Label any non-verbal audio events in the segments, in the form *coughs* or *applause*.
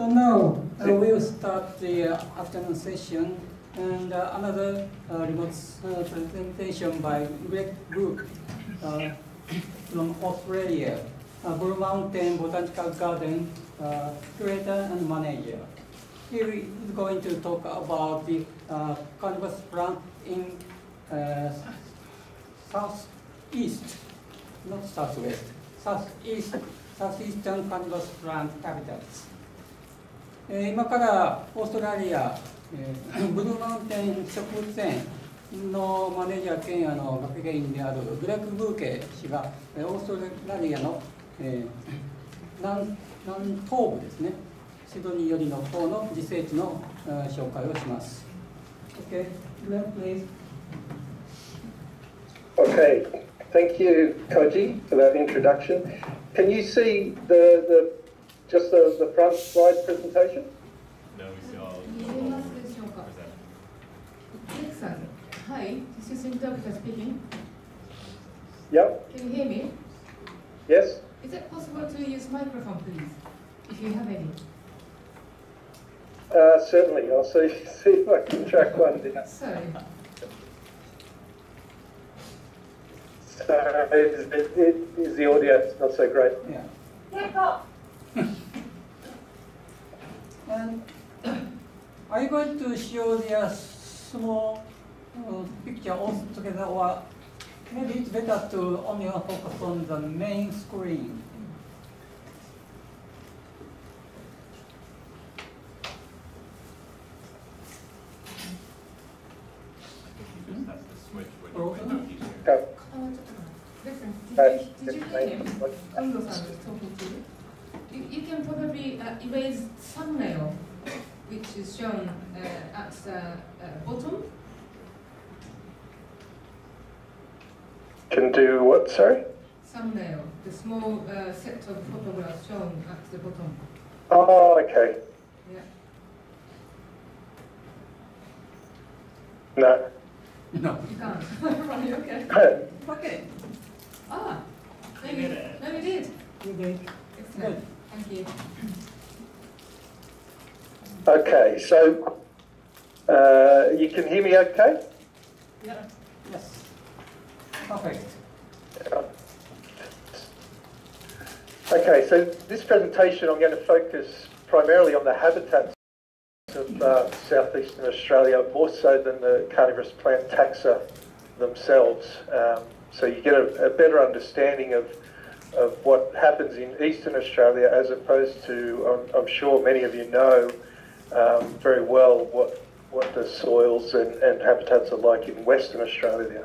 So now uh, we will start the uh, afternoon session and uh, another uh, remote uh, presentation by Greg Bourke uh, from Australia, Blue Mountain Botanical Garden curator and manager. He is going to talk about the carnivorous plant in southeast, not southwest, southeast, southeastern carnivorous plant habitats. えー今からオーストラリア、えー *coughs* ブルーマウンテン植物園のマネージャー兼あの学芸員であるグレッグ・ブーケ氏がえーオーストラリアの、えー *coughs* 南南東部ですねシドニーよりの方の自生地の、えー紹介をします。Okay, Glenn, please. Okay, thank you, Koji, for that introduction. Can you see the, the Just the, the front slide presentation? No, we Hi, this is interpreter speaking. Yep. Can you hear me? Yes. Is it possible to use microphone, please, if you have any? Uh, certainly, I'll see, *laughs* see if I can track one down. Sorry. So, is, the audio not so great? Yeah. And are you going to show the small uh, picture all together or maybe it's better to only focus on the main screen? I think he just has to switch when Oh, when okay. he's here. Okay. あ、ちょっと待って。レクさん、Uh, did you, did you hear him? Kondo san is talking to you. You, you can probably uh, erase thumbnail, which is shown uh, at the uh, bottom. Can do what? Sorry. Thumbnail, the small uh, set of photographs shown at the bottom. Oh, okay. Yeah. No. No. You can't. *laughs* right, okay. *laughs* Okay. Ah, no, you, did it. no, you did. You did. Excellent. Good. Thank you. Okay. So uh, you can hear me okay? Yeah. Yes. Perfect. Okay, so this presentation I'm going to focus primarily on the habitats of uh, southeastern Australia, more so than the carnivorous plant taxa themselves. Um, so you get a, a better understanding of, of what happens in eastern Australia as opposed to, I'm, I'm sure many of you know um, very well what, what the soils and, and habitats are like in western Australia.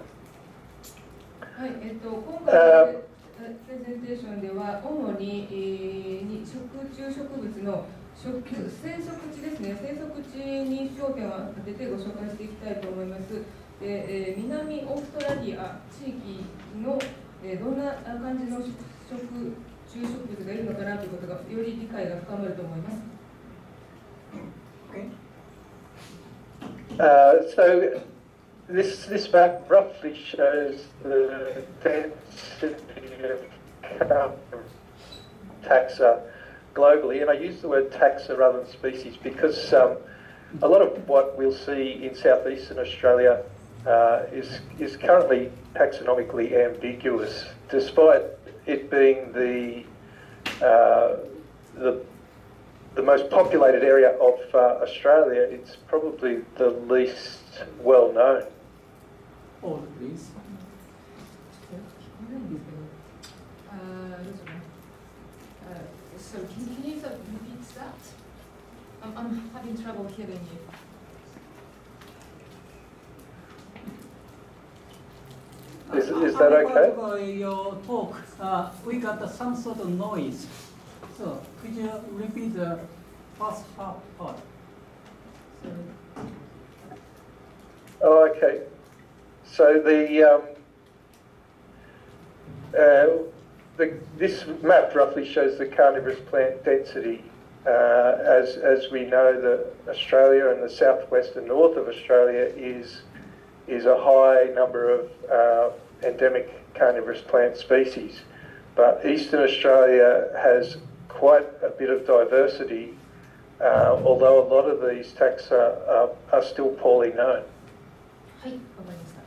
はい、えっと、今回のプレゼンテーションでは、主に、えーに食虫植物の食生息地ですね、生息地に焦点を当ててご紹介していきたいと思います。でえー南オーストラリア地域の、えーどんな感じの 食虫植物がいるのかなということが、より理解が深まると思います。 Okay. Uh, so this this map roughly shows the density of carbon taxa globally, and I use the word taxa rather than species because um, a lot of what we'll see in southeastern Australia uh, is, is currently taxonomically ambiguous, despite it being the, uh, the, the most populated area of uh, Australia. It's probably the least well known. Or the least. Uh, uh, so can, can you repeat that? I'm, I'm having trouble hearing you. Is- is that okay? your talk? Uh, we got uh, some sort of noise. So could you repeat the first half part? So, Oh, okay. So the, um, uh, the this map roughly shows the carnivorous plant density. Uh, as as we know, the Australia and the southwest and north of Australia is is a high number of uh, endemic carnivorous plant species, but eastern Australia has quite a bit of diversity uh, although a lot of these taxa are, are still poorly known. はい、わかりました。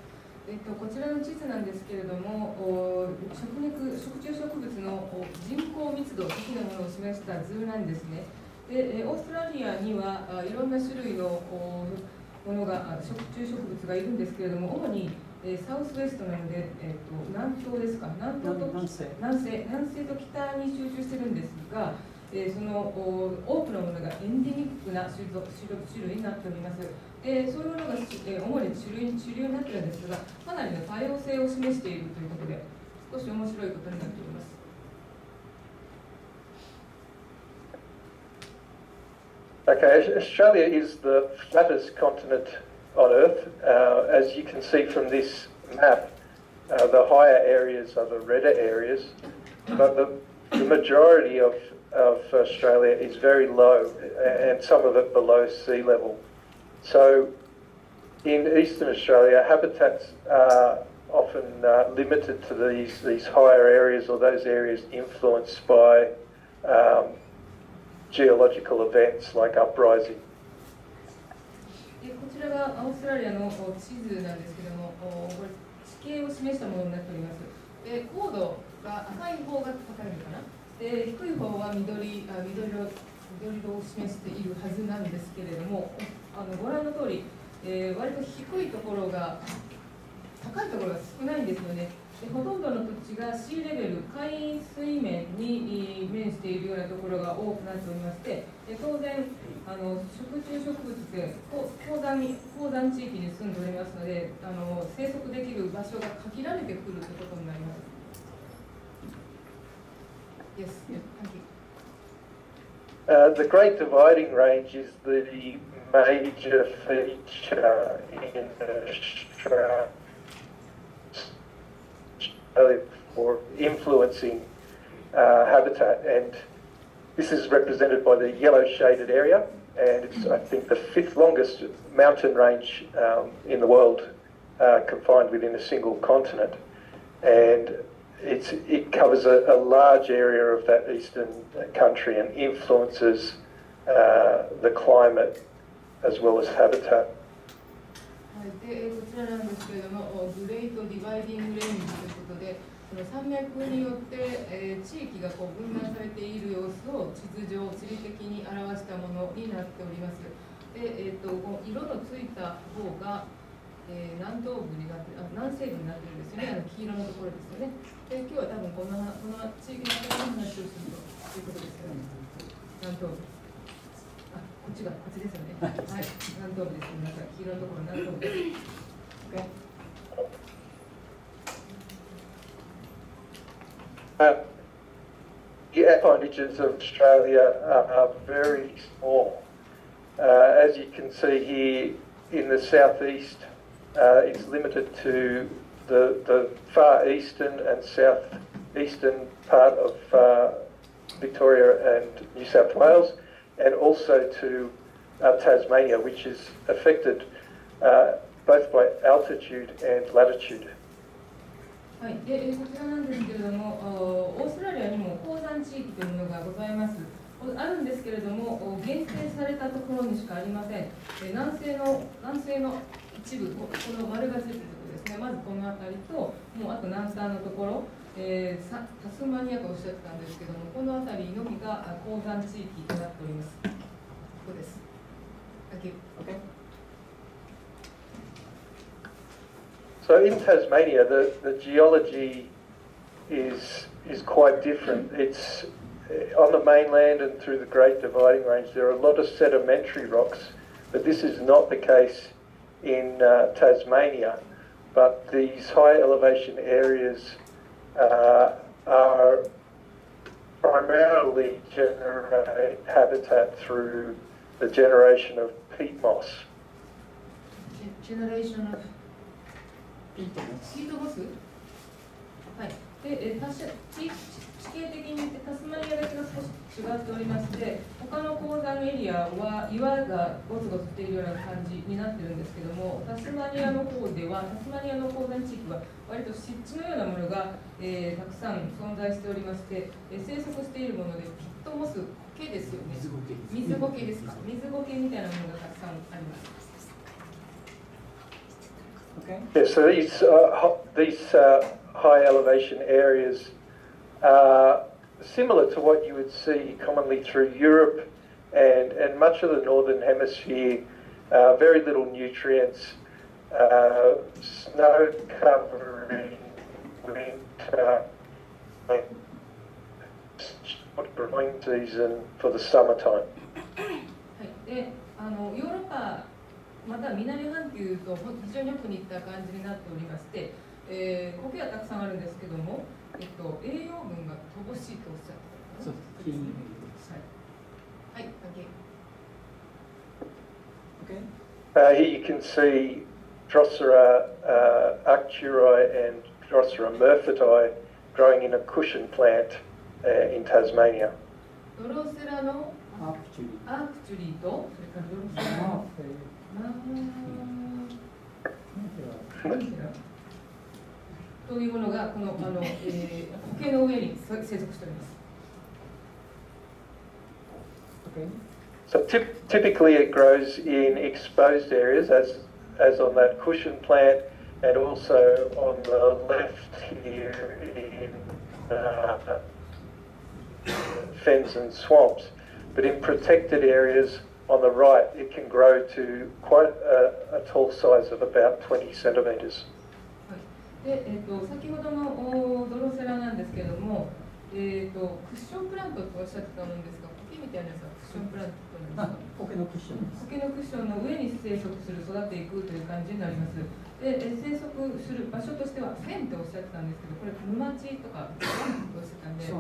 えっと、こちらの地図なんですけれども、お食肉食虫植物のお人口密度的なものを示した図なんですね。で、えオーストラリアにはあいろんな種類のおものがあ食虫植物がいるんですけれども、主に、えーサウスウェストなので、えっと南東ですか、南東と南西南西南西と北に集中してるんですが、えーそのお多くのものがエンデミックな種族種族種類になっております。でそういうものが、えー主に主流主流になっているんですが、かなりの多様性を示しているということで、少し面白いことになっております。Okay, Australia is the flattest continent on Earth. Uh, as you can see from this map, uh, the higher areas are the redder areas, but the, the majority of, of Australia is very low, and some of it below sea level. So, in eastern Australia, habitats are often uh, limited to these, these higher areas or those areas influenced by um, geological events like uprising. こちらがオーストラリアの地図なんですけども、これ地形を示したものになっております。で高度が赤い方が高いのかな。で低い方は緑あ緑色緑色を示しているはずなんですけれども、あのご覧の通り、えー割と低いところが高いところが少ないんですよね。でほとんどの土地がシーレベル、海水面に面しているようなところが多くなっておりまして、で当然 あの食虫植物ってこう高山に高山地域に住んでおりますので、あの生息できる場所が限られてくるということになります。Yes, yeah, thank you. Uh, the Great Dividing Range is the major feature in Australia for influencing uh, habitat, and this is represented by the yellow shaded area, and it's I think the fifth longest mountain range um, in the world, uh, confined within a single continent, and it's, it covers a, a large area of that eastern country and influences uh, the climate as well as habitat. その山脈によって、えー地域がこう分断されている様子を地図上、地理的に表したものになっております。で、えー、とこの色のついた方が、えー南東部になってあ南西部になってるんですよね、あの黄色のところですよね。で、今日は多分このこの地域の中の話をするということですよね。南東部。あ、こっちが、こっちですよね。はい、南東部です。皆さん、黄色のところ南東部です。Okay. Uh, the appendages of Australia are, are very small. Uh, as you can see here in the southeast, uh, it's limited to the, the far eastern and southeastern part of uh, Victoria and New South Wales, and also to uh, Tasmania, which is affected uh, both by altitude and latitude. はい、でこちらなんですけれども、オーストラリアにも鉱山地域というものがございます。あるんですけれども、お限定されたところにしかありません。南西の南西の一部、この丸がついているところですね。まずこの辺りと、もうあと南端のところ、えータスマニアとおっしゃってたんですけども、この辺りのみが鉱山地域となっております。ここです。Thank you. Okay. So in Tasmania, the, the geology is is quite different. It's uh, on the mainland and through the Great Dividing Range. There are a lot of sedimentary rocks, but this is not the case in uh, Tasmania. But these high elevation areas uh, are primarily generate habitat through the generation of peat moss. Generation of いいと思いますシートボス？はい。で、えー、他社地地形的に言ってタスマニアだけが少し違っておりまして、他の鉱山エリアは岩がゴツゴツしているような感じになってるんですけども、タスマニアの方では、タスマニアの鉱山地域は割と湿地のようなものが、えーたくさん存在しておりまして、えー生息しているものでピットモス、苔ですよね。水苔ですか。水苔みたいなものがたくさんあります Okay? Yeah, so these, uh, ho- these uh, high elevation areas are similar to what you would see commonly through Europe and, and much of the northern hemisphere. Uh, very little nutrients, uh, snow covering, winter, and short growing season for the summertime. は*coughs* い、であのヨーロッパ また南半球とほ非常によく似た感じになっておりまして、えー、苔はたくさんあるんですけども、えっと、栄養分が乏しいとおっしゃってたそうです。はい、はい、Okay? Uh, here you can see Drosera uh, arcturi and Drosera murpheti growing in a cushion plant uh, in Tasmania. ドロセラのアクチュリー。クチュリーとそれからドロセラあの えマーなんていうのというものがこのあの、えー、苔の上に生息しております。 Okay? So typ- typically it grows in exposed areas as, as on that cushion plant and also on the left here in uh, fens and swamps. But in protected areas on the right it can grow to quite a, a tall size of about 20 centimetres. で、えー、と先ほどのおドロセラなんですけれども、えー、とクッションプラントとおっしゃってたものですが、苔みたいなやつがクッションプラントなんあですか、苔のクッションです。苔のクッションの上に生息する、育っていくという感じになります。で、えー生息する場所としては、フェンっておっしゃってたんですけど、これ、沼地とか、とおっしゃってたんで、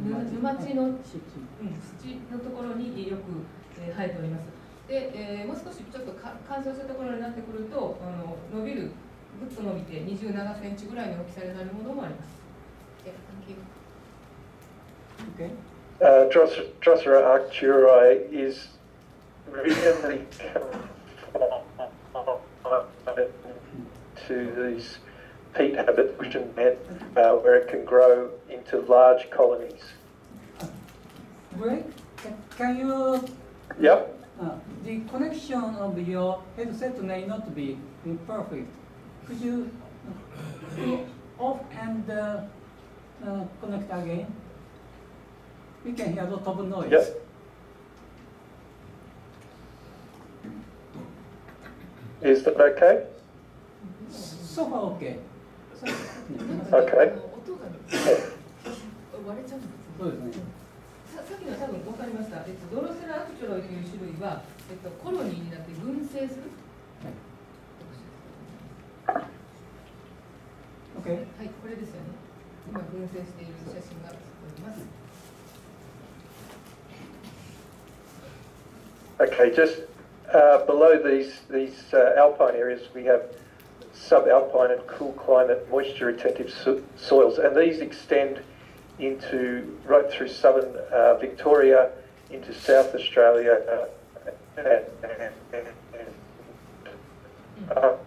沼沼地のうん、土のところによく、えー生えております。で、えーもう少しちょっとか乾燥したところになってくると、あの伸びる、ぐっと伸びて27センチぐらいの大きさになるものもあります。Yeah, thank you. Okay? Uh, Dros- Drosera arcturi is really confined *laughs* *laughs* to these peat habit cushion bed uh, where it can grow into large colonies. Greg, can you, Yep. uh, the connection of your headset may not be perfect. Could you uh, off and uh, uh, connect again? We can hear a lot of noise. Yep. Is that okay? *laughs* Okay. あの音がね割れちゃうんですそうですね。ささっきの多分分かりました、えっと、ドロセラアクチュロイという種類は、えっと、コロニーになって群生する、Okay? はい、これですよね。今、群生している写真が写っております。Okay, just uh, below these these uh, alpine areas, we have subalpine and cool climate moisture retentive so- soils, and these extend into right through southern uh, Victoria, into South Australia, uh, and, and, and, and uh,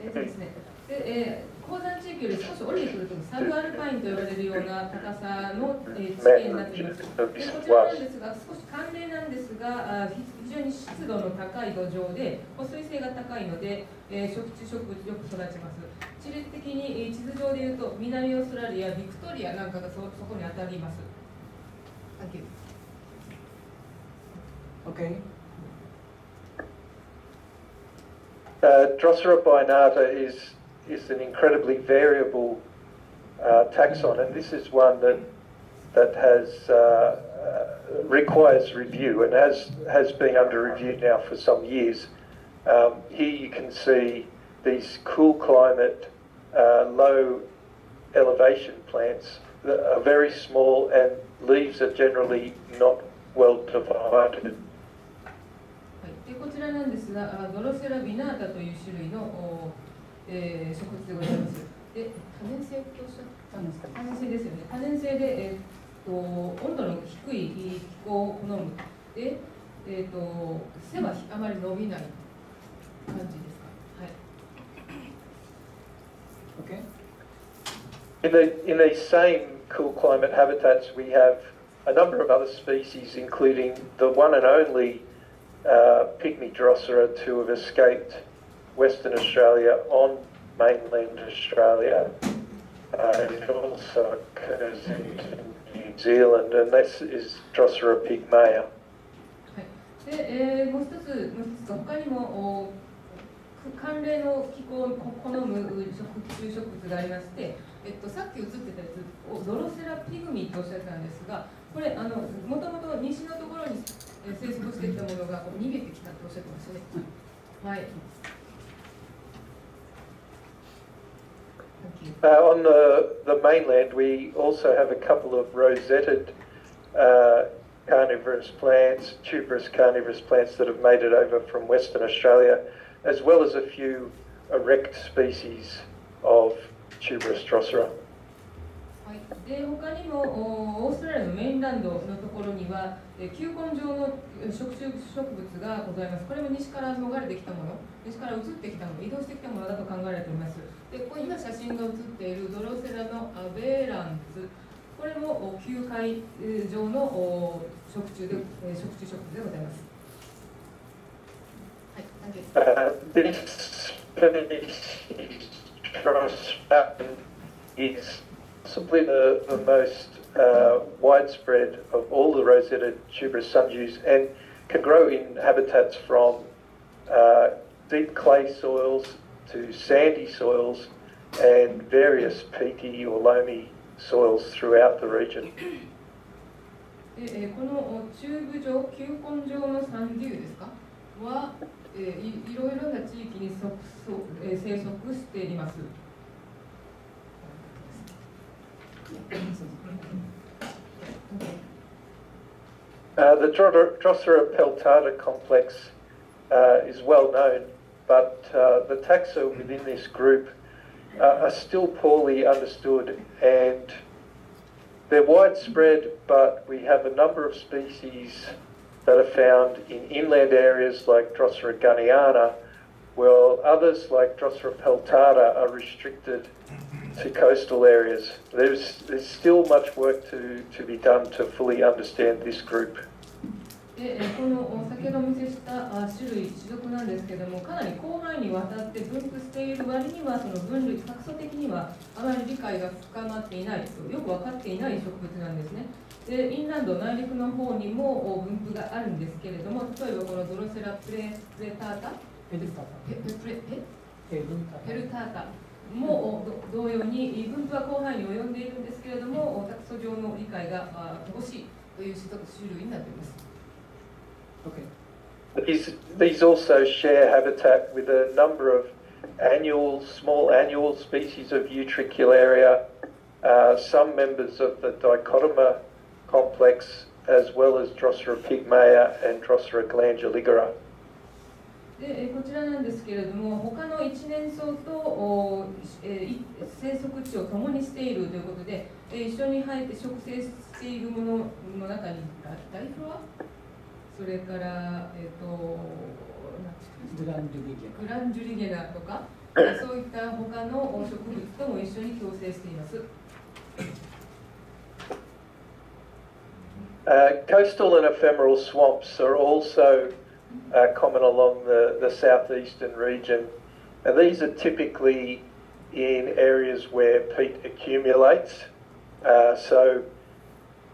えっとですね、でえー高山地域より少し降りてくるとサブアルパインと呼ばれるような高さの、えー地形になっています。でこちらなんですが、少し寒冷なんですが、あ非非 常に湿度の高い土壌で保水性が高いので、えー食虫植物よく育ちます。地理的に、えー地図上でいうと南オーストラリア、ビクトリアなんかがそそこに当たります。Thank you. Okay? Uh, Drosera binata is is an incredibly variable uh, taxon, and this is one that that has uh, uh, requires review and has has been under review now for some years. Um, here you can see these cool climate, uh, low elevation plants that are very small, and leaves are generally not well divided. はい、でこちらなんですが、あドロセラビナータという種類の、おえー植物でございます。で、多年生とおっしゃったんですか、多年生ですよね。多年生で、えーっ と温度の低い気候を好む。で、えーっと背はあまり伸びない感じですか。はい。 Okay? In, the, in these same cool climate habitats, we have a number of other species, including the one and only uh, pygmy Drosera to have escaped Western Australia on mainland Australia. Uh, it also occurs in New Zealand, and this is Drosera pygmea. で、えーもう一つ、もう一つ他にも寒冷の気候を好む食虫植物がありまして、えっと、さっき映ってたやつをドロセラピグミとおっしゃったんですがこれあのもともと西のところに生息していたものがこう逃げてきたとおっしゃってましたね。はい。Uh, on the, the mainland, we also have a couple of rosetted uh, carnivorous plants, tuberous carnivorous plants that have made it over from Western Australia, as well as a few erect species of tuberous drosera. はい、で他にもおオーストラリアのメインランドのところにはえ球根状のえ食虫植物がございます。これも西から逃れてきたもの、西から移ってきたもの、移動してきたものだと考えられています。 で、ここに今写真が写っているドロセラのアベーランツ、これもお球界えー状のお食虫でえー食虫植物でございます。はい. Uh, this species, Drosera, is possibly the, the most uh, widespread of all the rosetted tuberous sundews and can grow in habitats from uh, deep clay soils to sandy soils and various peaty or loamy soils throughout the region. *clears throat* でえーこのおチューブ状、球根状のサンデューですかは、えーいいろいろな地域にそそ、えー生息しています。 Uh, the Dro- Drosera peltata complex uh, is well known, but uh, the taxa within this group uh, are still poorly understood and they're widespread, but we have a number of species that are found in inland areas like Drosera gunniana, while others like Drosera peltata are restricted to coastal areas. There's, there's still much work to, to be done to fully understand this group. でえーこのお先ほどお見せしたあ種類、種族なんですけども、かなり広範囲にわたって分布している割には、その分類、作素的にはあまり理解が深まっていない、よく分かっていない植物なんですね。でインランド内陸の方にもお分布があるんですけれども、例えばこのドロセラプレプレタータ、ペルタータもお同様に分布は広範囲に及んでいるんですけれども、タクソ上の理解があ乏しいという種類になっています。Okay. These, these also share habitat with a number of annual, small annual species of Utricularia, uh, some members of the Dichotoma complex, as well as Drosera pygmea and Drosera glanduligera. でえーこちらなんですけれども、他の一年草とお、えーい生息地を共にしているということで、えー一緒に生えて植生しているものの中にダダイフロア、それから、えー、となんていうんですかグランドリゲグランジュリゲナとか、*coughs* えーそういった他のお植物とも一緒に共生しています。 Uh, coastal and ephemeral swamps are also uh, common along the, the southeastern region. And these are typically in areas where peat accumulates. Uh, so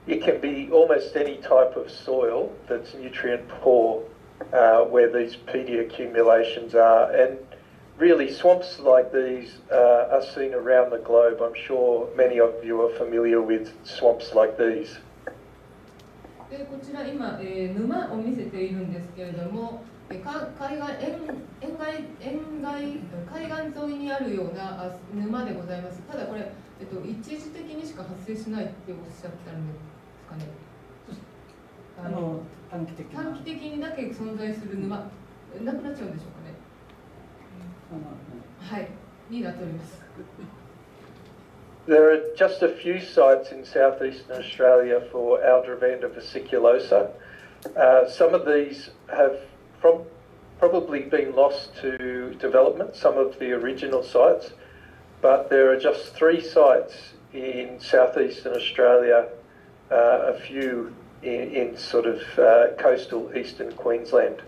it can be almost any type of soil that's nutrient poor uh, where these peat accumulations are. And really, swamps like these uh, are seen around the globe. I'm sure many of you are familiar with swamps like these. Eh, でこちら今、えー、沼を見せているんですけれども、えー、か海岸沿沿岸沿岸海岸沿いにあるようなあ沼でございます。ただこれえっと、一時的にしか発生しないっておっしゃったんですかね。あの短期的な短期的にだけ存在する沼、なくなっちゃうんでしょうかね。はい、になっております。There are just a few sites in southeastern Australia for Aldrovanda vesiculosa. Uh, some of these have prob- probably been lost to development, some of the original sites, but there are just three sites in southeastern Australia uh, a few in, in sort of uh, coastal eastern Queensland.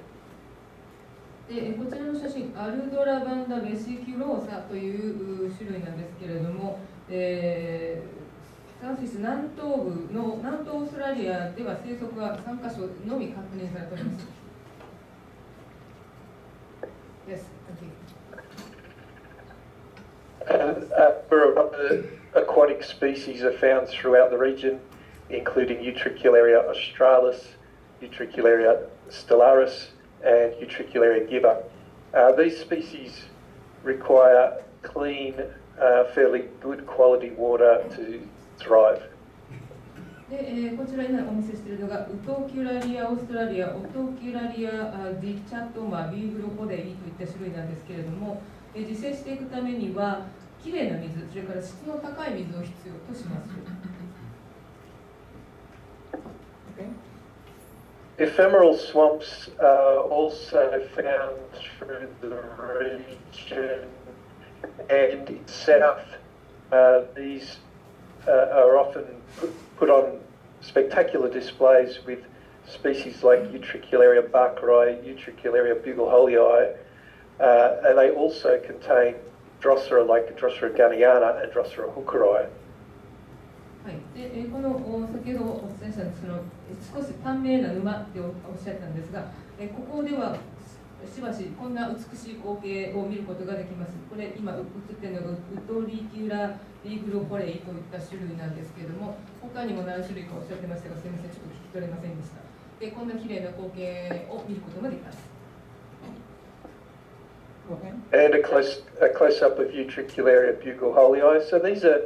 でこちらの写真、アルドラバンダ・ベシキュローサという種類なんですけれども、えー、サウスイス南東部の南東オーストラリアでは生息が3カ所のみ確認されております。Yes, thank you. Um, uh, and uh, aquatic species are found throughout the region, including Utricularia australis, Utricularia stellaris, and Utricularia gibba. Uh, these species require clean, uh, fairly good quality water to thrive. で自生していくためにはきれいな水それから質の高い水を必要とします。Ephemeral swamps are also found through the region and south uh, these uh, are often put on spectacular displays with species like Utricularia barkeri, Utricularia beaugleholei, uh, and they also contain Drosera like Drosera gunniana and Drosera hookeri. はい、でこの先ほどお伝えしたその少し短命な沼っておっしゃったんですが、えここではしばしこんな美しい光景を見ることができます。これ今映っているのがウトリキュラリーグロコレイといった種類なんですけれども、他にも何種類かおっしゃってましたが、すみません、ちょっと聞き取れませんでした。で、こんな綺麗な光景を見ることができます。Okay. And a close a close up of Utricularia beaugleholei. So these are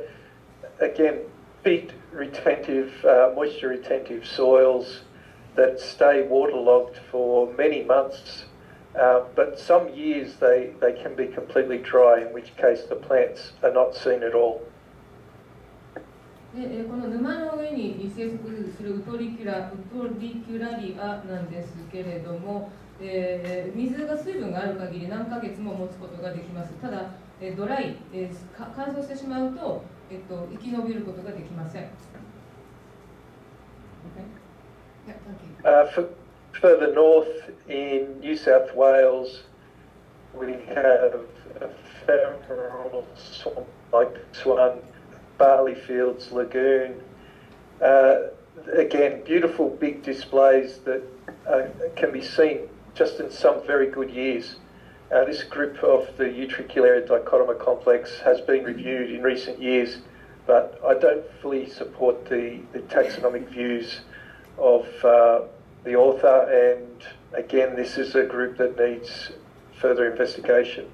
again peat retentive, uh, moisture retentive soils that stay waterlogged for many months. Uh, but some years they, they can be completely dry, in which case the plants are not seen at all. でえー、この沼の上に生息するウトリキュラウトリキュラリアなんですけれども、えー水が水分がある限り何ヶ月も持つことができますただ、えードライ、えー乾燥してしまうと、えっと生き延びることができません Okay. Yeah, thank you. Uh, f- further north in New South Wales, we have a ephemeral swamp like this one, Barley Fields Lagoon. Uh, again, beautiful big displays that uh, can be seen just in some very good years. Uh, this group of the Utricularia dichotoma complex has been reviewed in recent years, but I don't fully support the, the taxonomic views of uh, the author, and again, this is a group that needs further investigation.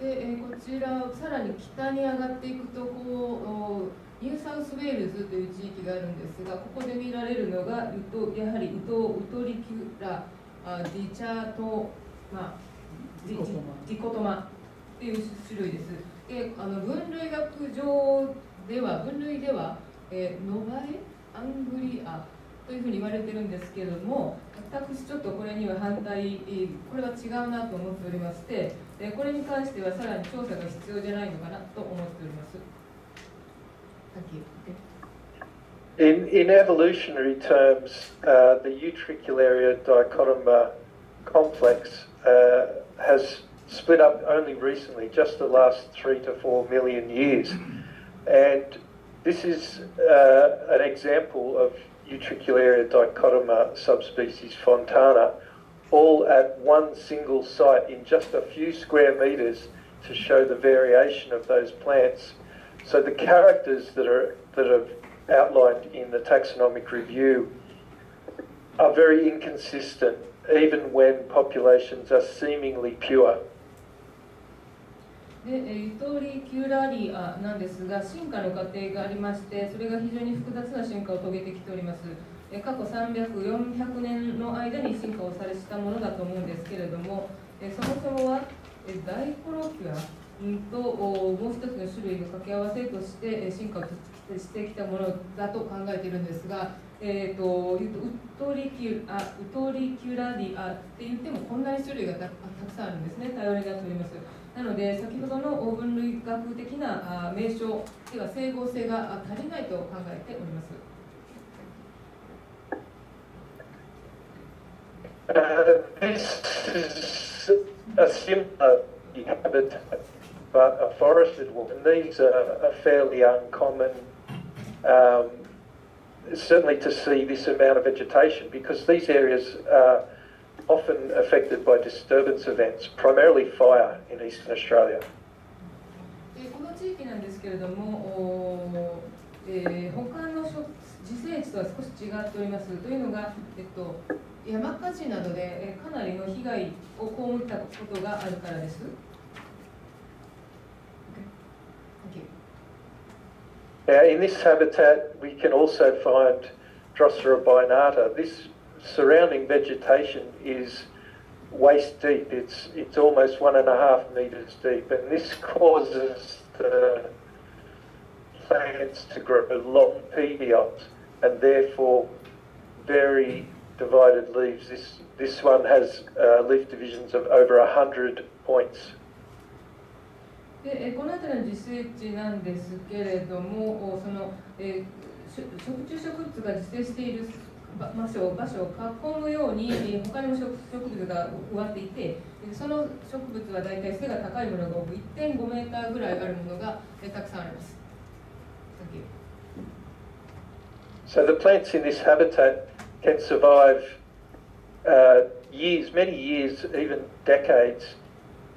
で、えーこちらさらに北に上がっていくとこうおニューサウスウェールズという地域があるんですがここで見られるのがウトやはりウトウトリキュラ あディチャートまあディコトマディコトマっていう種類ですであの分類学上では分類では、えーノバエアングリアというふうに言われてるんですけれども私ちょっとこれには反対これは違うなと思っておりましてこれに関してはさらに調査が必要じゃないのかなと思っております。Thank you. In, in evolutionary terms, uh, the Utricularia dichotoma complex uh, has split up only recently, just the last three to four million years. And this is uh, an example of Utricularia dichotoma subspecies fontana, all at one single site in just a few square metres to show the variation of those plants. So the characters that are that are outlined in the taxonomic review are very inconsistent, even when populations are seemingly pure. で、えーゆとりキューラリアなんですが進化の過程がありましてそれが非常に複雑な進化を遂げてきておりますえー過去300、400年の間に進化をされしたものだと思うんですけれどもえーそもそもはえーダイコロキュアとおもう一つの種類の掛け合わせとしてえー進化をしてきたものだと考えているんですが、えーと、ウトリキュあウトリキュラリアって言ってもこんなに種類がたくさんあるんですね頼りだと思いますなので先ほどのオーブン類学的な名称では整合性が足りないと考えております。Uh, this is a similar habit, but a forested one. These are, are fairly uncommon um, certainly to see this amount of vegetation, because these areas are often affected by disturbance events, primarily fire in eastern Australia. この地域なんですけれども、えー、他の自生地とは少し違っております。というのが、えっと、山火事などで、えかなりの被害を被ったことがあるからです。Okay. Now, in this habitat, we can also find Drosera binata. This surrounding vegetation is waist deep. It's it's almost one and a half meters deep, and this *laughs* causes the plants to grow long petioles and therefore very divided leaves. This this one has uh, leaf divisions of over hundred points. でえーこの辺りの自生地なんですけれども、その、えーしょ食虫植物が自生している場所場所を囲むように、えー他にも植物が植わっていて、その植物は大体背が高いものが多く1.5メーターぐらいあるものが、えーたくさんあります。So the plants in this habitat can survive uh, years, many years, even decades,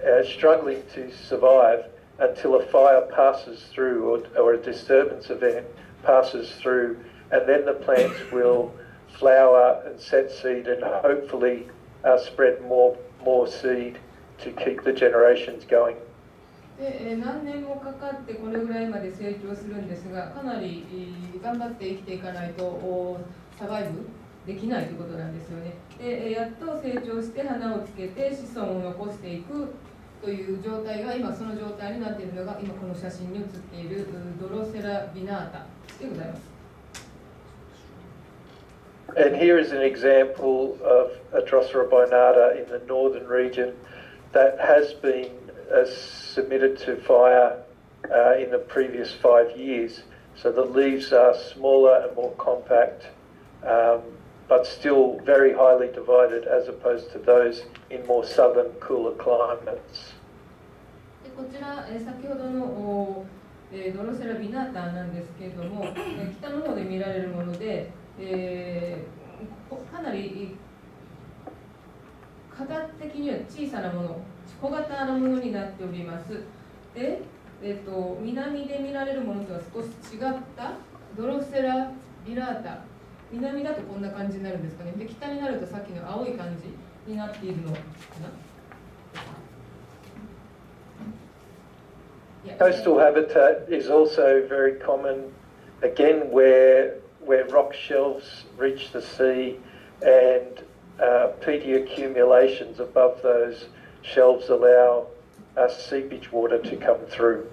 uh, struggling to survive until a fire passes through or, or a disturbance event passes through, and then the plants will flower and set seed and hopefully uh, spread more more seed to keep the generations going. でえー何年もかかってこれぐらいまで成長するんですがかなりえー頑張って生きていかないとおサバイブできないということなんですよねでえーやっと成長して花をつけて子孫を残していく という状態が今その状態になっているのが今この写真に写っているドロセラビナータでございます And here is an example of a Drosera binata in the northern region that has been uh, submitted to fire uh, in the previous five years. So the leaves are smaller and more compact, um, but still very highly divided as opposed to those in more southern, cooler climates. でこちら、えー先ほどのおえードロセラビナータなんですけれども、えー北の方で見られるもので、えーかなり形的には小さなもの小型のものになっておりますで、えー、と南で見られるものとは少し違ったドロセラビラータ南だとこんな感じになるんですかねで北になるとさっきの青い感じになっているのかな Yeah. Coastal habitat is also very common, again, where, where rock shelves reach the sea and uh, peaty accumulations above those shelves allow uh, seepage water to come through.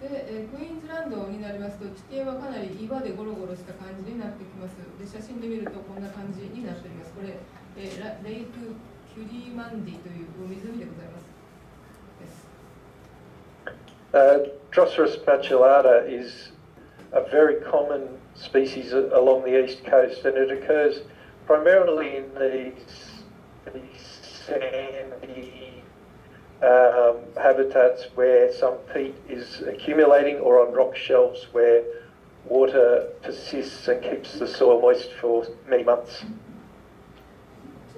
で、えークイーンズランドになりますと地形はかなり岩でゴロゴロした感じになってきますで写真で見るとこんな感じになっておりますこれ、えーレイク・キュリーマンディという湖でございますです Uh, Drosera spatulata is a very common species along the east coast and it occurs primarily in the, the sandy um, habitats where some peat is accumulating or on rock shelves where water persists and keeps the soil moist for many months.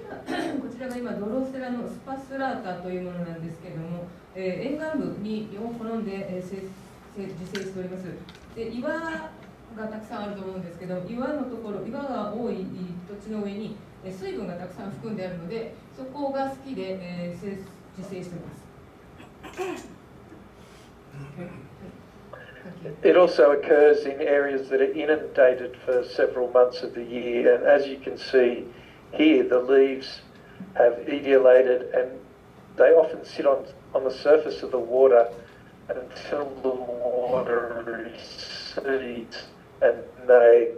こちらが今ドロセラのスパスラータというものなんですけれども、えー沿岸部にを好んで、えー生生自生しておりますで岩がたくさんあると思うんですけど岩のところ岩が多い土地の上にえー水分がたくさん含んであるのでそこが好きで、えー、生 just. Okay. It also occurs in areas that are inundated for several months of the year, and as you can see here, the leaves have etiolated and they often sit on, on the surface of the water until the water recedes and they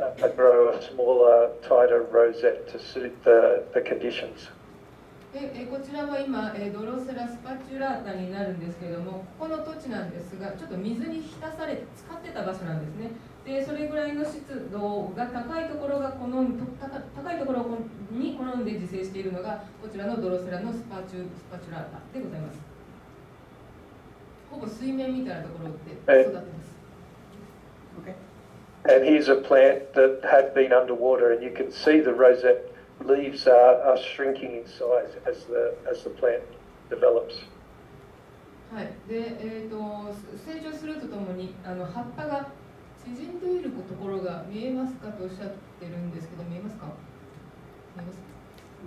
uh, grow a smaller, tighter rosette to suit the, the conditions. でえーこちらは今、えードロセラスパチュラータになるんですけれどもここの土地なんですがちょっと水に浸され使ってた場所なんですね。でそれぐらいの湿度が高いところが好ん高高いところに好んで自生しているのがこちらのドロセラのスパチュスパチュラータでございます。ほぼ水面みたいなところで育ってます。Okay. And here's a plant that had been underwater, and you can see the rosette leaves are, are shrinking in size as the as the plant develops. はい、で、えーと、成長するとともにあの葉っぱが縮んでいるところが見えますかとおっしゃってるんですけど見えますか？見えます。か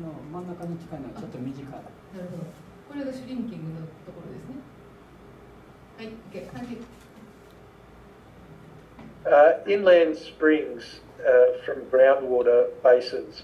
の真ん中に近いのはちょっと短い。なるほど。これがシュリンキングのところですね。はい OK はい Uh, inland springs uh, from groundwater basins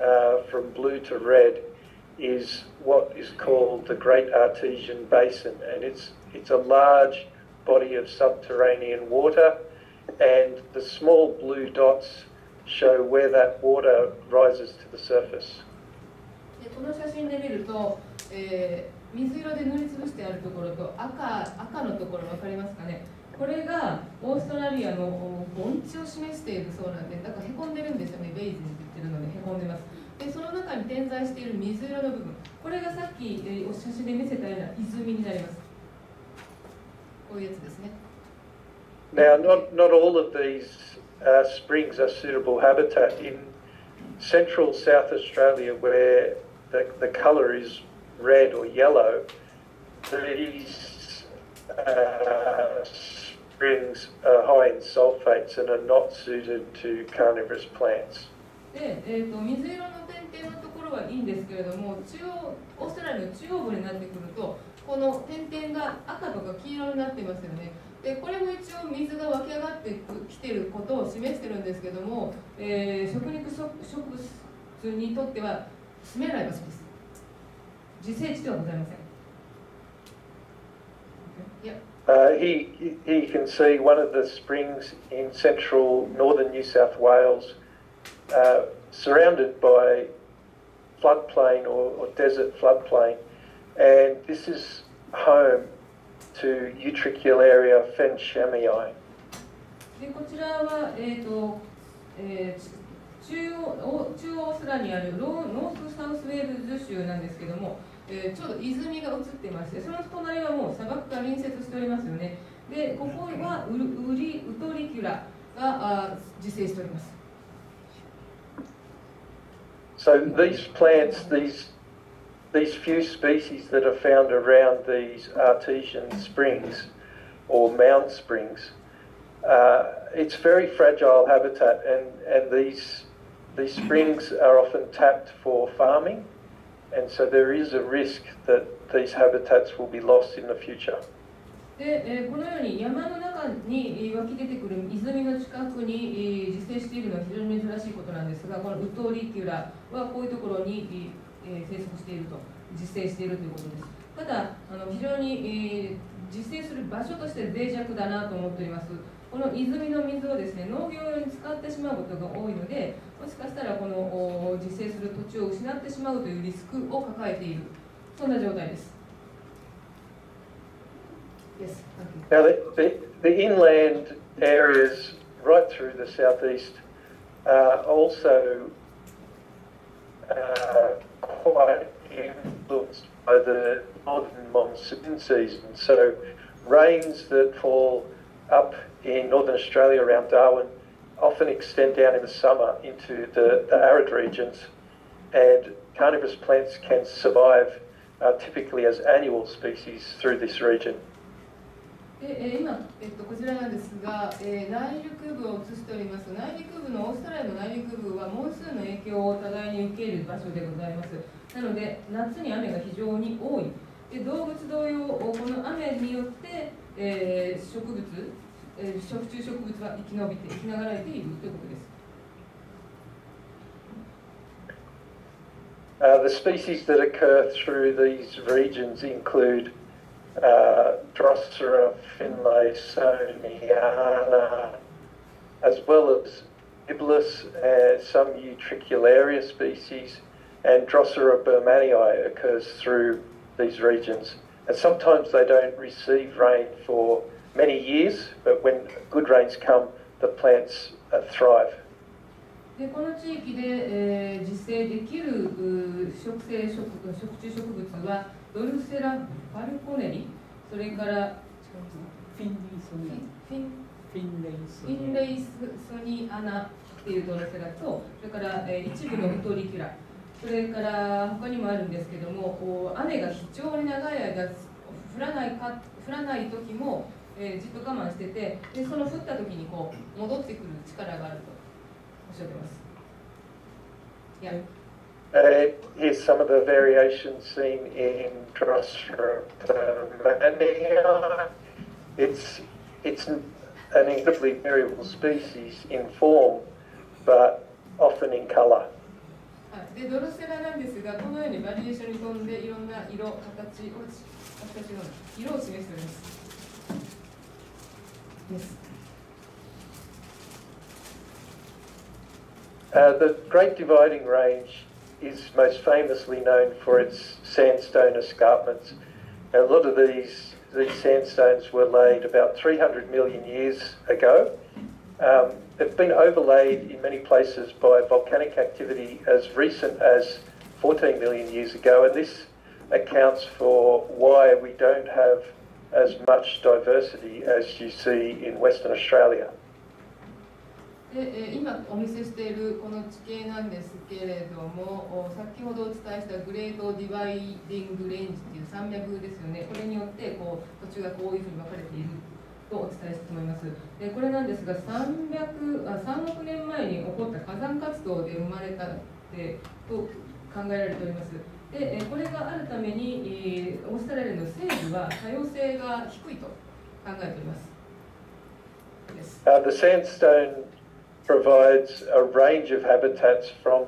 uh, from blue to red is what is called the Great Artesian Basin, and it's it's a large body of subterranean water, and the small blue dots show where that water rises to the surface. でこの写真で見ると、えー水色で塗りつぶしてあるところと赤赤のところ分かりますかねこれがオーストラリアの盆地を示しているそうなんでだからへこんでるんですよねベイズンって言 ってるのでへこんでますでその中に点在している水色の部分これがさっき、えー、お写真で見せたような泉になりますこういうやつですね Now, not not all of these uh, springs are suitable habitat in central South Australia, where the the colour is red or yellow. These uh, springs are high in sulfates and are not suited to carnivorous plants. で、えー、と水色の点々のところはいいんですけれども中央オーストラリアの中央部になってくるとこの点々が赤とか黄色になってますよね。でこれも一応水が湧き上がってきていることを示してるんですけども、えー、食肉植物にとっては住めない場所です自生地ではございません。Yeah. Uh, he, he can see one of the springs in central northern New South Wales, uh, surrounded by floodplain or, or desert floodplain, and this is home to Utricularia fenchemii. でこちらは、えーとえー、中央中央スラにあるローノースサウスウェールズ州なんですけども、えー、ちょうど泉が映ってましてその隣はもう砂漠が隣接しておりますよね。でここはウルウリウトリキュラがあ自生しております。So these plants, these these few species that are found around these artesian springs or mound springs, uh, it's very fragile habitat, and, and these these springs are often tapped for farming, and so there is a risk that these habitats will be lost in the future. で、えーこのように山の中 に湧き出てくる泉の近くに、自生しているのは非常に珍しいことなんですがこのウトリキュラはこういうところに、生息していると自生しているということです。ただあの非常に、自生する場所として脆弱だなと思っております。この泉の水をですね農業用に使ってしまうことが多いのでもしかしたらこの自生する土地を失ってしまうというリスクを抱えている。そんな状態です。Yes, Okay. The, inland areas right through the southeast are also uh, quite influenced by the northern monsoon season. So, rains that fall up in northern Australia around Darwin often extend down in the summer into the, the arid regions, and carnivorous plants can survive uh, typically as annual species through this region. でえー今、えっと、こちらなんですが、えー内陸部を映しております。内陸部のオーストラリアの内陸部はモンスーンの影響を多大に受ける場所でございます。なので夏に雨が非常に多い。で動物同様この雨によって、えー植物えー食虫植物は生き延びて生きながらえているということです。Uh, the species that occur through these regions include uh, Drosera finlaysoniana, as well as Byblis and some Utricularia species, and Drosera burmannii occurs through these regions. And sometimes they don't receive rain for many years, but when good rains come, the plants uh, thrive. でこの地域で、えー、自生できるうー食性植物食虫植物はドルセラ・バルコネリ。それからフィンレイソニフィンフィンレイソニアナっていうドルセラとそれから、えー一部のウトリキュラ。それから他にもあるんですけどもこう雨が非常に長い間降らないか降らない時も、えーじっと我慢しててでその降った時にこう戻ってくる力があると Uh, here's some of the variations seen in Drosera bermanii. It's, it's an incredibly variable species in form, but often in い、でドルセラなんですがこのようにバリエーションに富んでいろんな色形を形の色を示しております。です。Uh, the Great Dividing Range is most famously known for its sandstone escarpments. A lot of these, these sandstones were laid about 300 million years ago. Um, they've been overlaid in many places by volcanic activity as recent as 14 million years ago, and this accounts for why we don't have as much diversity as you see in Western Australia. でえ今お見せしているこの地形なんですけれども先ほどお伝えしたグレートディバイディングレンジっていう山脈ですよね。これによってこう土地がこういうふうに分かれているとお伝えしたと思います。でこれなんですが300あ3億年前に起こった火山活動で生まれたってと考えられております。でえこれがあるために、オーストラリアの西部は多様性が低いと考えております。です。Uh, the sandstone provides a range of habitats from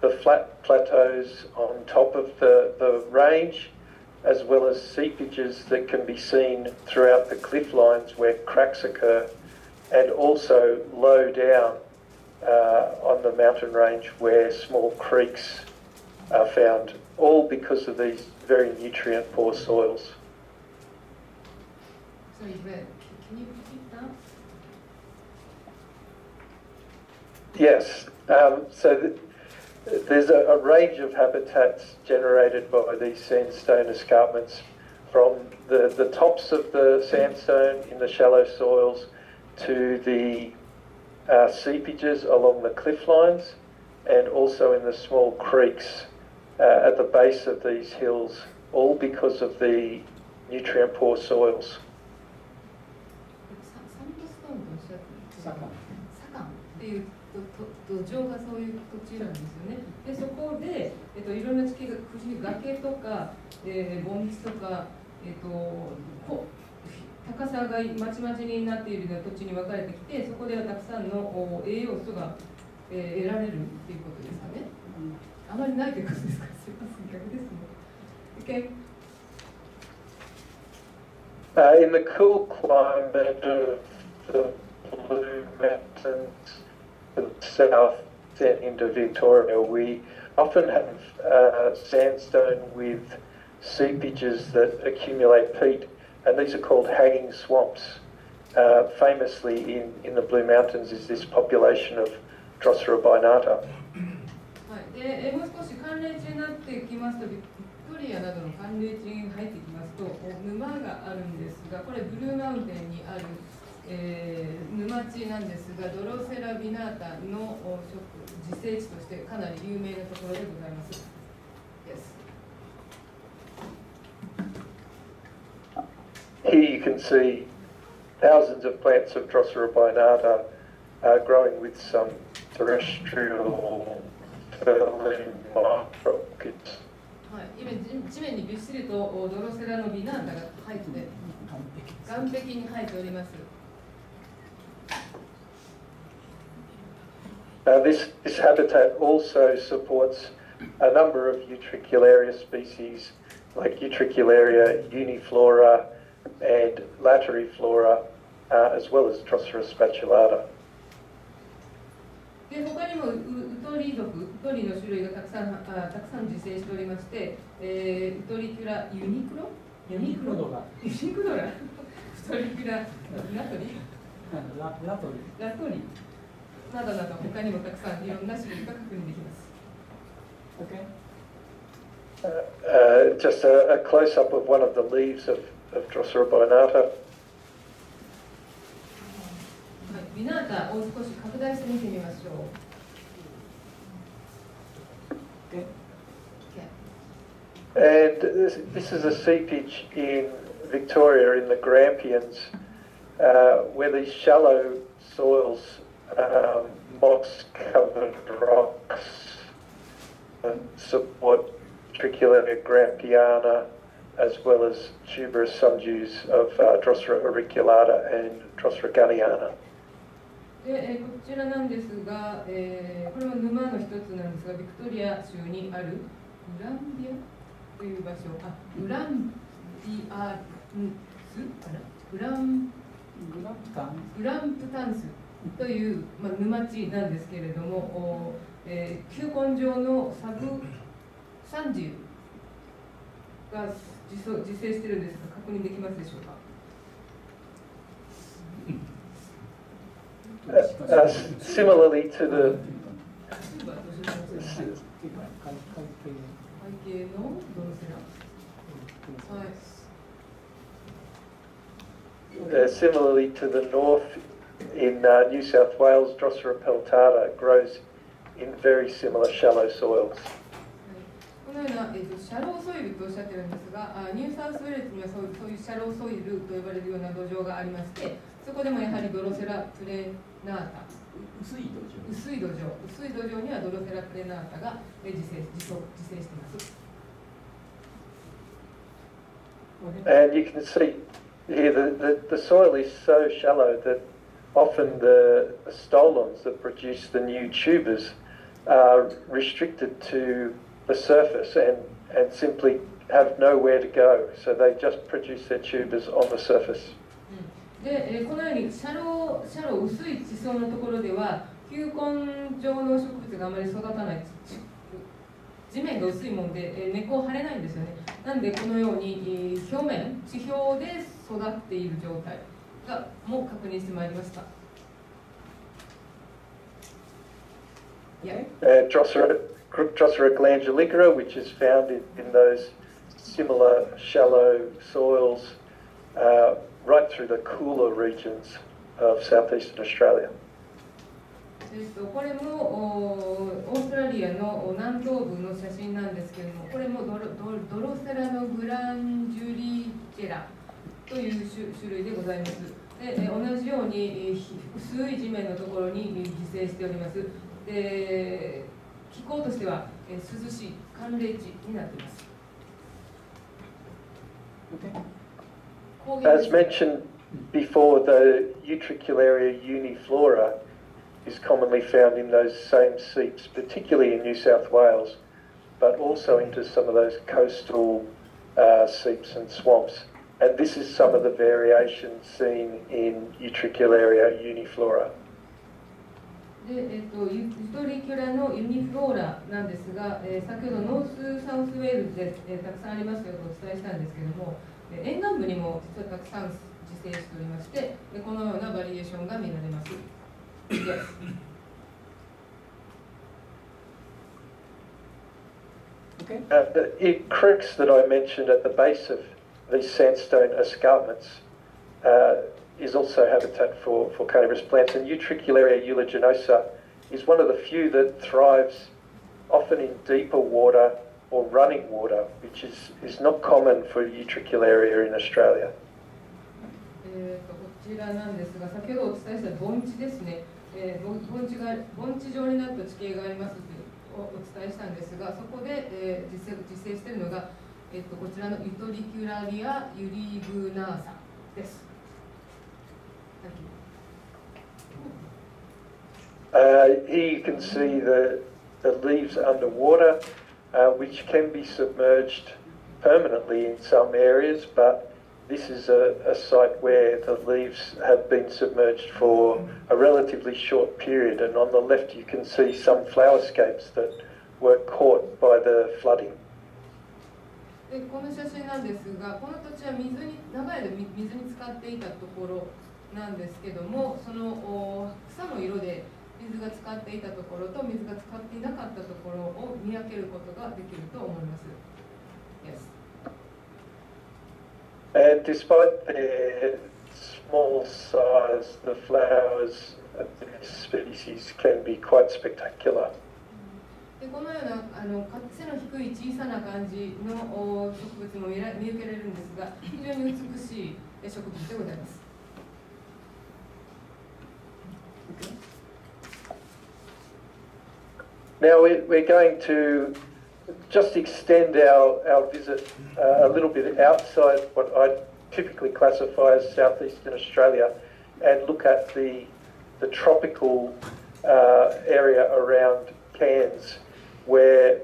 the flat plateaus on top of the, the range, as well as seepages that can be seen throughout the cliff lines where cracks occur, and also low down uh, on the mountain range where small creeks are found, all because of these very nutrient poor soils. Sorry, Brett, can you repeat that? Yes, um, so th- there's a, a range of habitats generated by these sandstone escarpments from the, the tops of the sandstone in the shallow soils to the uh, seepages along the cliff lines and also in the small creeks uh, at the base of these hills, all because of the nutrient poor soils. 土壌がそういう土地なんですよね。でそこで、えっと、いろんな地形が崖とか、えー、盆地とか、えっと、こ高さがまちまちになっているような土地に分かれてきてそこではたくさんのお栄養素が、えー得られるっていうことですかね。あまりないということですか？すいません逆ですね。Okay. Uh, in the cool climate of the Blue Mountains to the south and into Victoria, we often have uh, sandstone with seepages that accumulate peat, and these are called hanging swamps. Uh, famously in, in the Blue Mountains is this population of Drosera binata. はい、でえーもう少し寒冷地になってきますとビクトリアなどの寒冷地に入ってきますとお沼があるんですがこれブルーマウンテンにある、 えー沼地なんですがドロセラビナータの自生地としてかなり有名なところでございます。Yes. Here you can see thousands of plants of Drosera binata uh, growing with some terrestrial fern microorchids. はい、今地地面にびっしりとおドロセラのビナータが生えてて完璧です岸壁に生えております。Uh, this, this habitat also supports a number of Utricularia species like Utricularia uniflora and lateriflora, uh, as well as Drosera spatulata. で他にもウウトリ属、ウトリの種類がたくさんあたくさん自生しておりまして、えー、ウトリキュラユニクロユニクロドラユニクロラウトリキュララトリララトリラトリ *laughs* などなど他にもたくさんいろんな種類が確認できます。 OK Uh, uh, just a, a close up of one of the leaves of, of Drosera binata. はい、ビナータを少し拡大して見てみましょう。 OK And this, this is a seepage in Victoria in the Grampians, uh, where these shallow soils, uh, um, moss covered rocks and somewhat Tricularia grampiana as well as tuberous sundews of uh, Drosera auriculata and Drosera gunniana. でえー、こちらなんですが、えー、これも沼の一つなんですが、ビクトリア州にあるウランビアという場所、あウランビアンスかなウラングランプタンス。ウランプタンスという、まあ、沼地なんですけれども、えー、球根状のサグサンジュが自生してるんですが確認できますでしょうか？Uh, similarly to the uh, similarly to the north in uh, New South Wales, Drosera peltata grows in very similar shallow soils. このような、えー、とシャローソイルとおっしゃってるんですが、あニューサウスウェールズにはそうそういうシャローソイルと呼ばれるような土壌がありまして、そこでもやはりドロセラプレナータ、薄い土壌薄い土壌、薄い土壌にはドロセラプレナータがえー自生自生自生しています。 And you can see here the, the, the soil is so shallow that often the, the stolons that produce the new tubers are restricted to the surface and, and simply have nowhere to go. So they just produce their tubers on the surface. で、えーこのようにシャローシャロー薄い地層のところでは球根状の植物があまり育たない地面が薄いもんで、えー根っこを張れないんですよねなんでこのように、えー表面地表で育っている状態がもう確認してまいりましたいや Uh, Drosera, Drosera glanduligera, which is found in, in those similar shallow soils uh, right through the cooler regions of southeastern Australia. えっとこれもおオーストラリアのお南東部の写真なんですけれどもこれもドロドロドロセラのグランジュリチェラという種種類でございますでえ同じように薄い地面のところにえ自生しておりますで気候としてはえ涼しい寒冷地になっています As mentioned before, the Utricularia uniflora is commonly found in those same seeps, particularly in New South Wales, but also into some of those coastal uh, seeps and swamps. And this is some of the variation seen in Utricularia uniflora. で、えっと、ユユトリキュラのユニフローラなんですが、えー先ほどノースサウスウェールズで、えーたくさんありますよとお伝えしたんですけれども、えー沿岸部にも実はたくさん自生しておりましてでこのようなバリエーションが見られます。Yes. OK Uh, the i- creeks that I mentioned at the base of these sandstone escarpments uh, is also habitat for, for carnivorous plants. And Utricularia uliginosa is one of the few that thrives often in deeper water or running water, which is, is not common for Utricularia in Australia. こちらなんですが、先ほどお伝えした盆地ですね、えー、盆地が盆地状になった地形がありますとお伝えしたんですが、そこで、えー、実生実生しているのが えー、とこちらのユトリキュラリア・ユリグナーサです。Thank you. Uh, here you can see the, the leaves underwater, uh, which can be submerged permanently in some areas, but this is a, a site where the leaves have been submerged for a relatively short period. And on the left, you can see some flowerscapes that were caught by the flooding. でこの写真なんですが、この土地は水に長い間水に浸かっていたところなんですけども、その草の色で水が浸かっていたところと水が浸かっていなかったところを見分けることができると思います。Yes. And despite their small size, the flowers of this species can be quite spectacular. でこのようなあのか背の低い小さな感じのお植物も見ら見受けられるんですが、非常に美しいえ植物でございます。 Now we- we're going to just extend our, our visit uh, a little bit outside what I typically classify as southeastern Australia and look at the, the tropical uh, area around Cairns where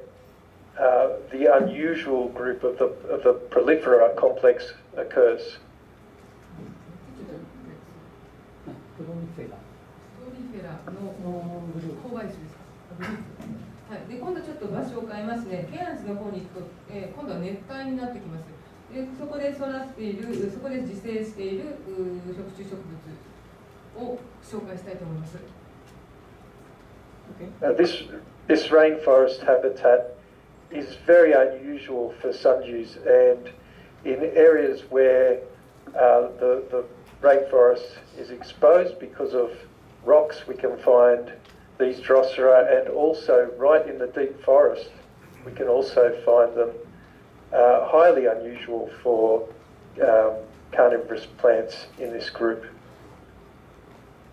uh, the unusual group of the, of the prolifera complex occurs. プロミフェラストーリーフェラののグループ購買種ですか。グループはい。で今度ちょっと場所を変えますね。ケアンズの方に行くと、えー今度は熱帯になってきます。でそこで育っている、そこで自生しているうー食虫植物を紹介したいと思います。 Okay. Uh, this, This rainforest habitat is very unusual for sundews and in areas where uh, the, the rainforest is exposed because of rocks we can find these Drosera and also right in the deep forest we can also find them uh, highly unusual for um, carnivorous plants in this group.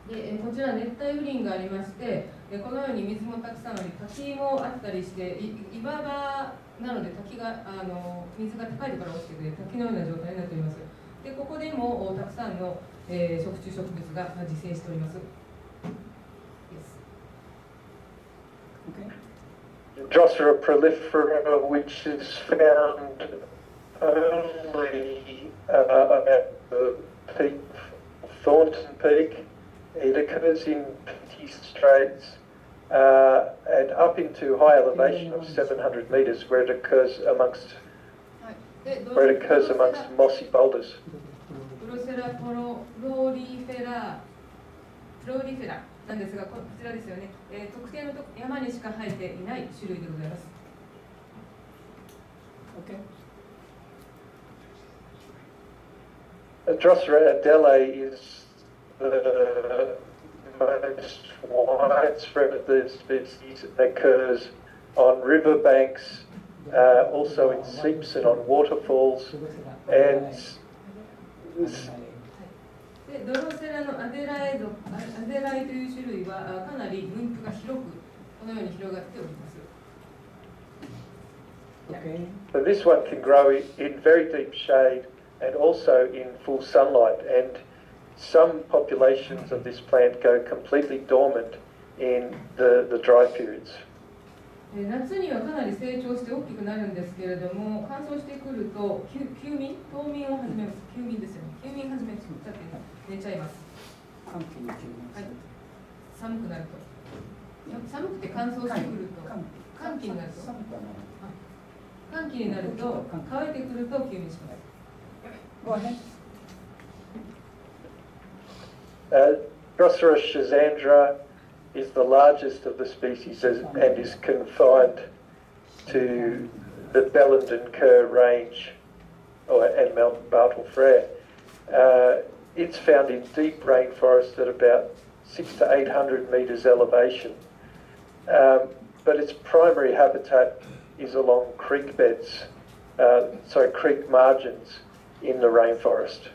でえーこちら熱帯雨林がありましてでこのように水もたくさんあり滝もあったりしてい岩場なので滝があの水が高いところから落ちてくる滝のような状態になっておりますでここでもおたくさんの、えー食虫植物がまあ自生しております Yes. Drosera prolifera, which is found only uh, at the peak, Thornton Peak. it occurs in petty straits uh, and up into high elevation of 700 metres where it occurs amongst where it occurs amongst mossy boulders. Okay. Drosera adelae is the most widespread of this species occurs on riverbanks, uh, also in seeps and on waterfalls, and Okay. So this one can grow in very deep shade and also in full sunlight. And some populations of this plant go completely dormant in the, the dry periods. えー夏にはかなり成長して大きくなるんですけれども乾燥してくると休休眠？冬眠を始めます。休眠ですよね。休眠始めちゃって寝ちゃいます。寒気に注目する。寒くなると。や寒くて乾燥してくると。寒寒気になると。寒気になると乾いてくると休眠します。Go ahead. Uh, Drosera schizandra is the largest of the species and is confined to the Bellenden Kerr range or, and Mount Bartle Frere. Uh, it's found in deep rainforest at about six to eight hundred metres elevation. Um, but its primary habitat is along creek beds, uh, sorry, creek margins in the rainforest.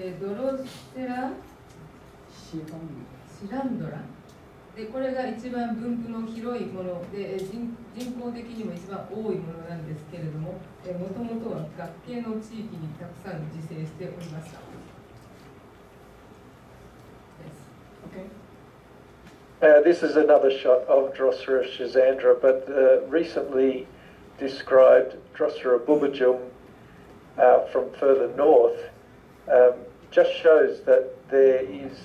えードロセラシランドラでこれが一番分布の広いものでえー人人口的にも一番多いものなんですけれどももともとは学系の地域にたくさん自生しておりました。です Okay. Uh, this is another shot of Drosera schizandra, but the recently described Drosera bubajum uh, from further north um, just shows that there is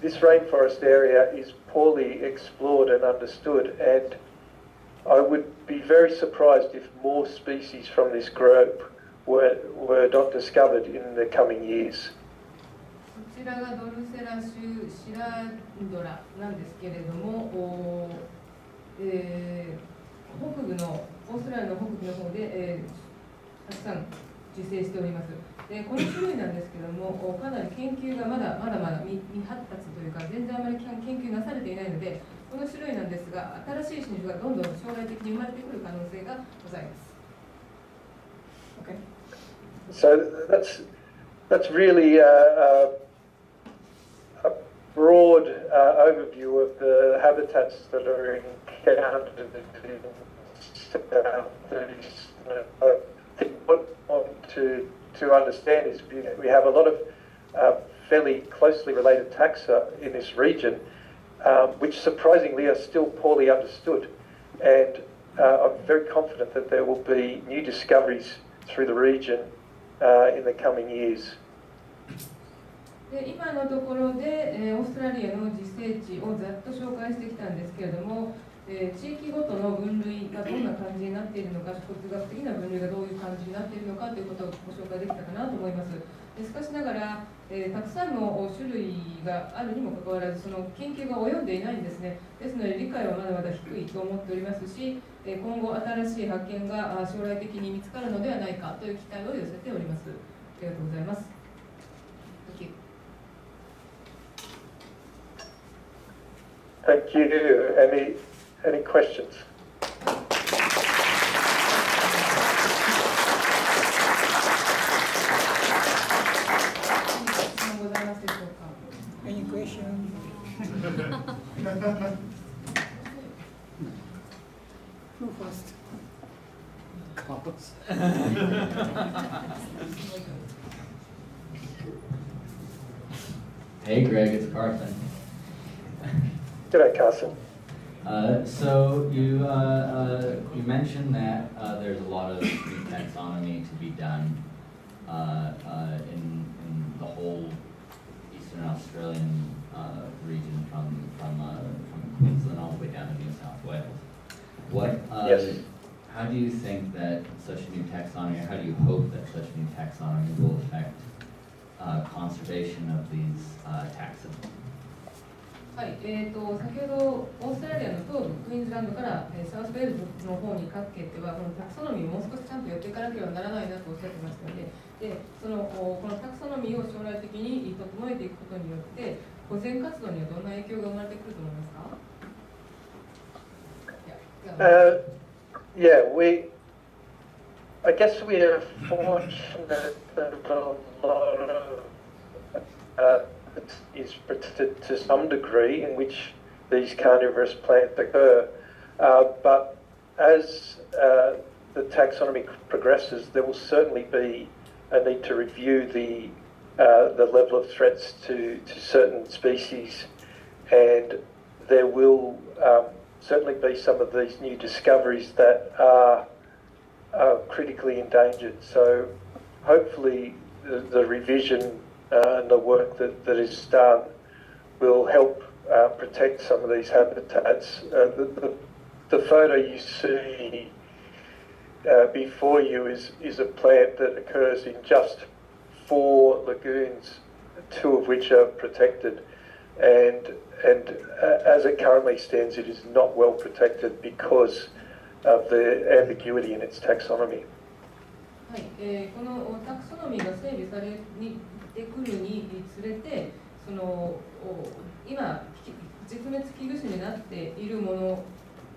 this rainforest area is poorly explored and understood, and I would be very surprised if more species from this group were, were not discovered in the coming years. こちらがドルセラシュシランドラなんですけれども、おえー北部のオーストラリアの北部の方で、えーたくさん受精しております。 でこの種類なんですけども、おかなり研究がまだまだまだ未未発達というか、全然あまり研究なされていないので、この種類なんですが、新しい種がどんどん将来的に生まれてくる可能性がございます。Okay. So that's that's really uh, uh, a broad uh, overview of the habitats that are encountered in southeast. Uh, I think what I want to to understand is we, we have a lot of uh, fairly closely related taxa in this region, um, which surprisingly are still poorly understood, and uh, I'm very confident that there will be new discoveries through the region uh, in the coming years. で今のところで、えーオーストラリアの自生地をざっと紹介してきたんですけれども、 えー地域ごとの分類がどんな感じになっているのか、植物学的な分類がどういう感じになっているのかということをご紹介できたかなと思います。でしかしながら、えーたくさんの種類があるにもかかわらず、その研究が及んでいないんですね。ですので、理解はまだまだ低いと思っておりますし、えー今後、新しい発見が将来的に見つかるのではないかという期待を寄せております。ありがとうございます。Thank you. Any Any questions? Any questions? Who first? Carlos. hey, Greg, it's Carson. G'day, Carson. Uh, so you, uh, uh, you mentioned that uh, there's a lot of new taxonomy to be done uh, uh, in, in the whole eastern Australian uh, region from, from, uh, from Queensland all the way down to New South Wales. What, uh, Yes. how do you think that such a new taxonomy, or how do you hope that such a new taxonomy will affect uh, conservation of these uh, taxa? はい、えー、と先ほどオーストラリアの東部クイーンズランドから、えーサウスウェールズの方にかけてはこのタクソノミーをもう少しちゃんと寄っていかなければならないなとおっしゃってましたのででそのおこのタクソノミーを将来的に整えていくことによって保全活動にはどんな影響が生まれてくると思いますか？Uh, yeah, we. I guess we are fortunate that a lot of uh, is protected to some degree in which these carnivorous plants occur. Uh, but as uh, the taxonomy progresses, there will certainly be a need to review the uh, the level of threats to, to certain species, and there will um, certainly be some of these new discoveries that are, are critically endangered. So hopefully the, the revision uh, and the work that, that is done will help uh, protect some of these habitats. Uh, the, the, the photo you see uh, before you is, is a plant that occurs in just four lagoons, two of which are protected. And, and uh, as it currently stands, it is not well protected because of the ambiguity in its taxonomy. はいえーこのタクソノミーが整備され てくるにつれてその今絶滅危惧種になっているもの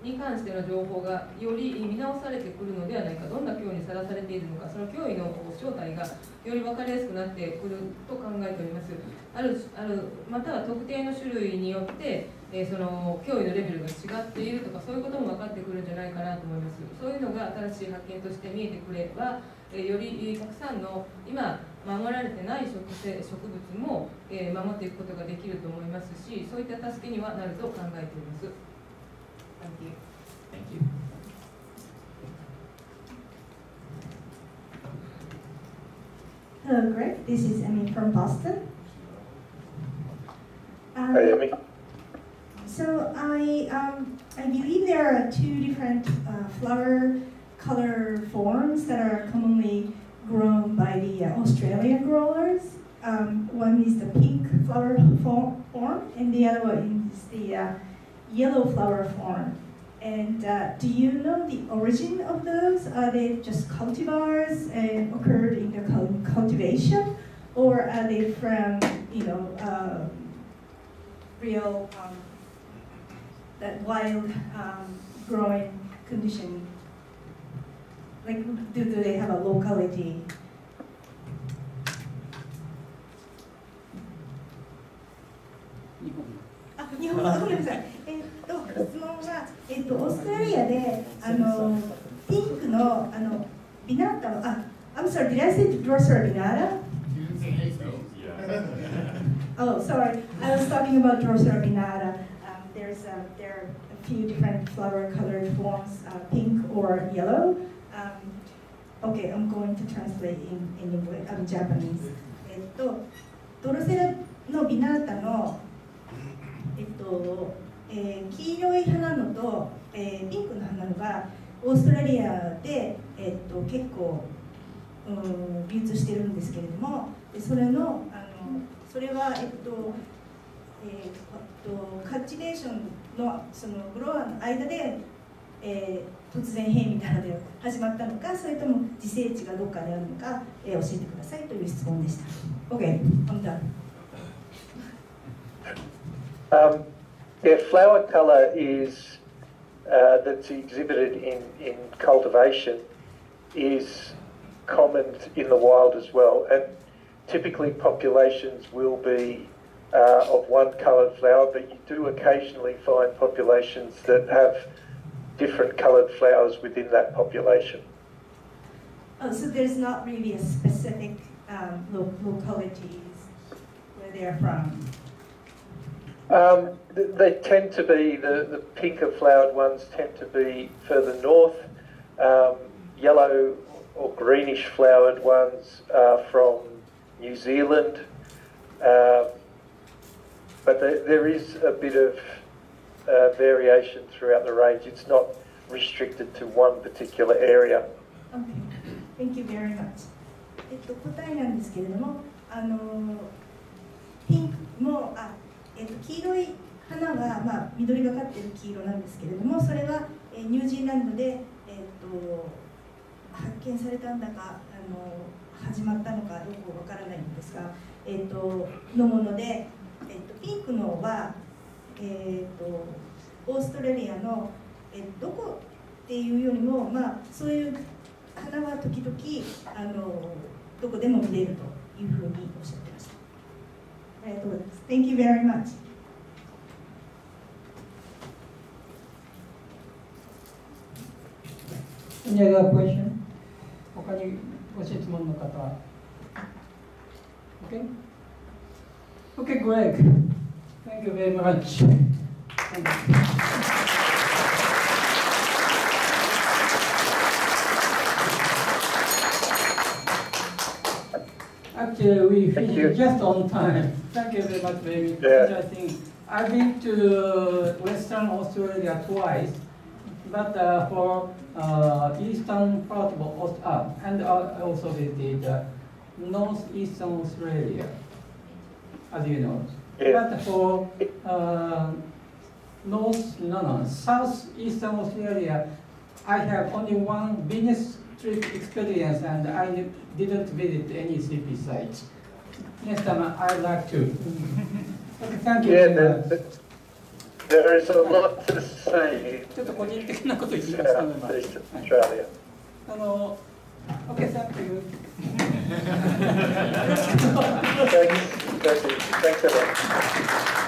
に関しての情報がより見直されてくるのではないかどんな脅威にさらされているのかその脅威の正体がより分かりやすくなってくると考えております。あるあるまたは特定の種類によって、えーその脅威のレベルが違っているとかそういうことも分かってくるんじゃないかなと思います。そういうのが新しい発見として見えてくれば、えーよりたくさんの今守られてない植生植物も、えー守っていくことができると思いますしそういった助けにはなると考えています Thank you. Thank you. Hello, Greg. This is Emmy from Boston. Um, Hey, Emmy. So I um, I believe there are two different uh, flower color forms that are commonly grown by the uh, Australian growers. Um, one is the pink flower form, and the other one is the uh, yellow flower form. And uh, do you know the origin of those? Are they just cultivars and occurred in the cul- cultivation, or are they from you know um, real um, that wild um, growing condition? Like, do, do they have a locality? 日本あ、日本語、ごめんなさい。えっと、質問は、えっと、オーストラリアで、あの、ピンクの、あの、ビナータの、あ、I'm sorry, did I say Drosera binata? Yeah. Oh, sorry. I was talking about Drosera binata. Um, there's a, there are a few different flower-colored forms, uh, pink or yellow. Okay, I'm going to translate in, in English, um, Japanese. えっと、ドロセラのビナータの、えっと、えー黄色い花のと、えーピンクの花のがオーストラリアで、えっと、結構、うん、流通してるんですけれどもでそれのあのそれは、えっとえーっとカルチベーションのそのグロアの間で、えー突然変異みたいなので始まったのかそれとも自生地がどっかであるのか、えー教えてくださいという質問でした。OK, I'm done. Um, yeah, flower colour is uh, that's exhibited in, in cultivation is common in the wild as well, and typically populations will be uh, of one coloured flower, but you do occasionally find populations that have different coloured flowers within that population. Oh, so there's not really a specific um, lo- localities where they're from. Um, they tend to be the, the pinker flowered ones tend to be further north. Um, yellow or greenish flowered ones are from New Zealand. Um, but there, there is a bit of uh, variation throughout the range. It's not restricted to one particular area. Okay. Thank you very much. えっと、答えなんですけれども、あのピンクもあ、えっと、黄色い花が、まあ、緑がかっている黄色なんですけれども、それは、えーニュージーランドで、えっと、発見されたんだかあの始まったのかよくわからないんですが、えっと、のもので、えっと、ピンクのは、えっと、オーストラリアの、えどこっていうよりも、まあ、そういう花は時々あのどこでも見れるというふうにおっしゃってました。ありがとうございます。Thank you very much. Any other question? 他にご質問の方 Okay? Okay, Greg. Thank you very much. Actually, we finished just on time. Thank you very much, very Yeah. interesting. I've been to Western Australia twice, but uh, for uh, eastern part of Australia, and uh, I also visited uh, northeastern Australia, as you know Yeah. But for uh, north, no, no, southeastern Australia, I have only one business trip experience, and I didn't visit any CP sites. Next time I'd like to. *laughs* okay, thank you. Yeah, very there, much. there- there is a lot to see *laughs* ちょっと個人的なこと言 in いましたので、 Southeast Australia. あの、OK, thank you. Thanks, Exactly. Thanks everyone.